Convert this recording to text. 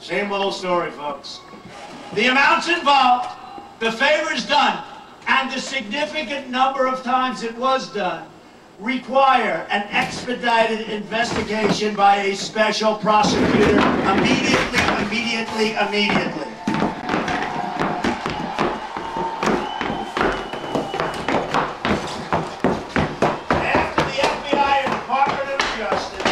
Same old story, folks. The amounts involved, the favors done, and the significant number of times it was done require an expedited investigation by a special prosecutor immediately, immediately, immediately. After the FBI and Department of Justice